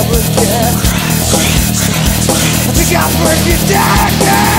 I think I'll break it down